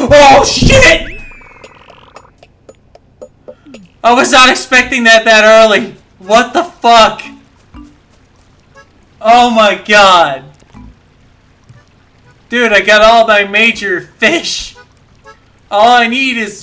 Oh shit! I was not expecting that that early. What the fuck? Oh my god. Dude, I got all my major fish. All I need is